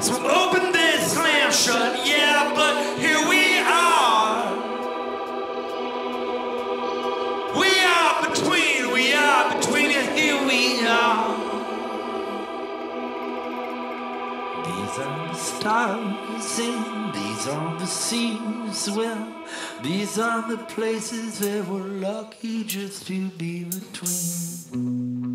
So open this slam shut, yeah, but here we are. We are between, we are between, and here we are. These are the stars and these are the seas. Well, these are the places where we're lucky just to be between.